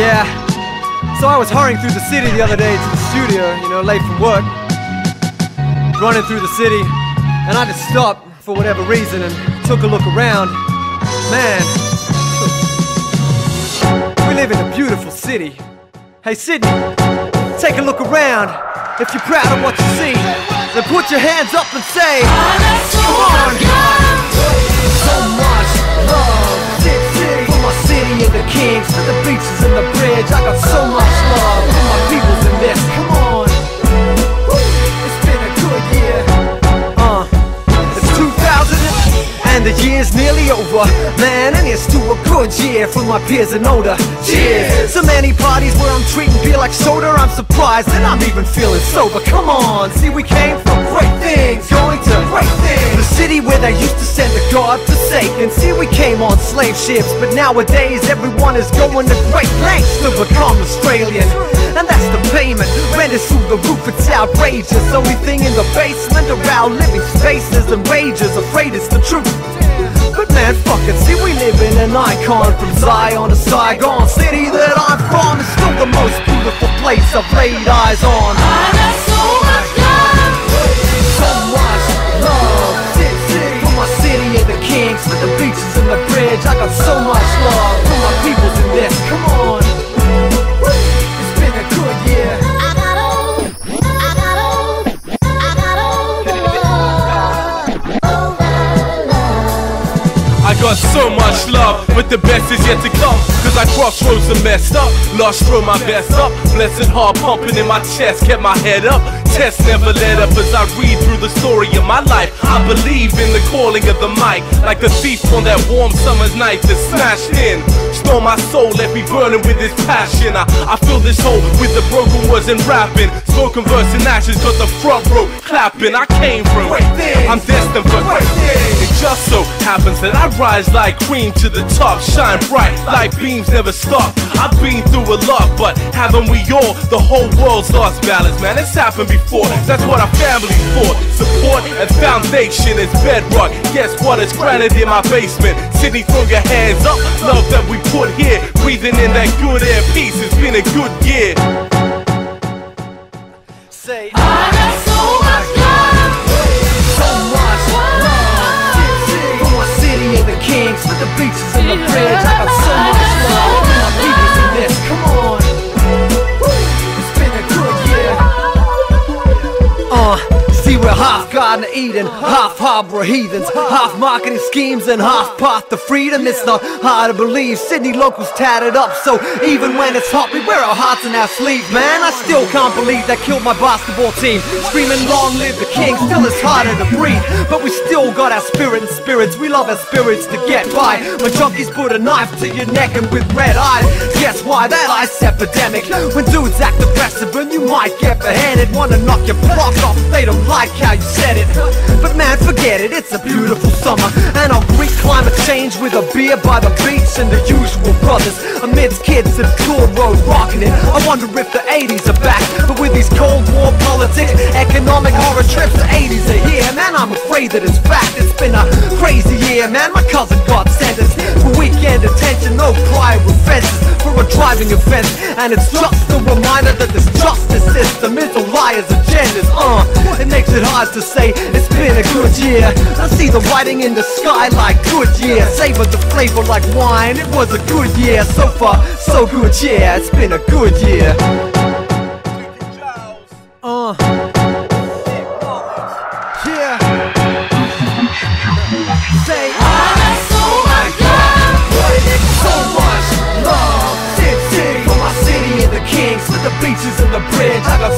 Yeah. So I was hurrying through the city the other day to the studio, you know, late from work. Running through the city, and I just stopped for whatever reason and took a look around. Man, we live in a beautiful city. Hey, Sydney, take a look around. If you're proud of what you see, then put your hands up and say, Come on! Man, and it's to a good year for my peers and older. Cheers! So many parties where I'm treating beer like soda. I'm surprised that I'm even feeling sober. Come on, see we came from great things, going to great things. The city where they used to send the God forsaken. See we came on slave ships, but nowadays everyone is going to great lengths to become Australian. And that's the payment. Rent is through the roof, it's outrageous. Only thing in the basement are our living spaces and wages. Afraid it's the truth. Man, fuck it, see we live in an icon From Zion to Saigon. City that I'm from is still the most beautiful place I've laid eyes on. So much love, city For my city and the kings For the beaches and the bridge I got so much love. For my peoples in this Come on Got so much love, but the best is yet to come. Cause I crossroads and messed up. Lost throw my best up. Blessed heart pumping in my chest, kept my head up. Test never let up as I read through the story of my life. I believe in the calling of the mic. Like the thief on that warm summer's night that smashed in. Stole my soul, left me burning with this passion. I, I fill this hole with the broken words and rapping. Spoken verse and actions, got the front row clapping. I came from things. I'm destined for Great things. It just so happens that I rise like cream to the top, shine bright like beams never stop. I've been through a lot, but haven't we all? The whole world's lost balance, man. It's happened before. That's what our family's for. Support and foundation is bedrock. Guess what? It's granite in my basement. Sydney, throw your hands up. Love that we put here. Breathing in that good air. Peace. It's been a good year. Garden of Eden, half harbor heathens, half marketing schemes and half path to freedom. It's not hard to believe. Sydney locals tatted up, so even when it's hot, we wear our hearts in our sleeves. Man, I still can't believe that killed my basketball team. Screaming, long live the king, still it's harder to breathe. But we still got our spirit and spirits. We love our spirits to get by. When junkies put a knife to your neck and with red eyes, guess why? That ice epidemic. When dudes act aggressive and you might get beheaded, wanna knock your block off. They don't like how you said it. But man, forget it, it's a beautiful summer. And I'll greet climate change with a beer by the beach and the usual brothers. Amidst kids and tour road rocking it. I wonder if the 80s are back. But with these Cold War politics, economic horror trips, the 80s are here. Man, I'm afraid that it's fact. It's been a crazy year, man. My cousin got sentenced for weekend detention, no prior offenses for a driving offense. And it's just a reminder that this justice makes it hard to say it's been a good year. I see the writing in the sky like good year. Savor the flavor like wine. It was a good year. So far, so good, yeah. It's been a good year. Uh. Yeah. Say I got so much love, so much love. City, for my city and the kings, for the beaches and the bridge. I got